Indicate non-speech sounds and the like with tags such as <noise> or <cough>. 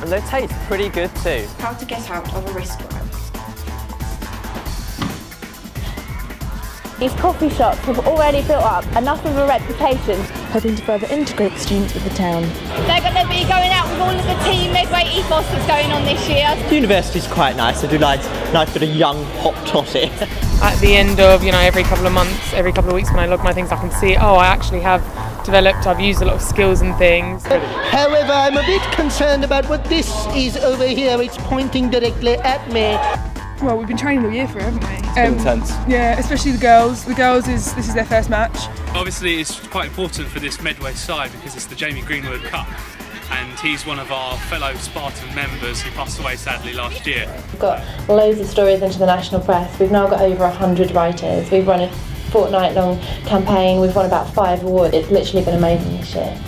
and they taste pretty good too. How to get out of a wristband. These coffee shops have already built up enough of a reputation. hoping to further integrate the students with the town. They're going to be going out with all of the team Medway ethos that's going on this year. The university's quite nice. They do nice, nice bit of young hot toddy. <laughs> At the end of you know every couple of months, every couple of weeks, when I log my things, I can see oh I actually have developed. I've used a lot of skills and things. However, I'm a bit concerned about what this is over here. It's pointing directly at me. Well, we've been training all year for it, haven't we? It's been um, intense. Yeah, especially the girls. The girls is this is their first match. Obviously, it's quite important for this Medway side because it's the Jamie Greenwood Cup, and he's one of our fellow Spartan members who passed away sadly last year. We've got loads of stories into the national press. We've now got over 100 writers. We've run a fortnight long campaign. We've won about five awards. It's literally been amazing this year.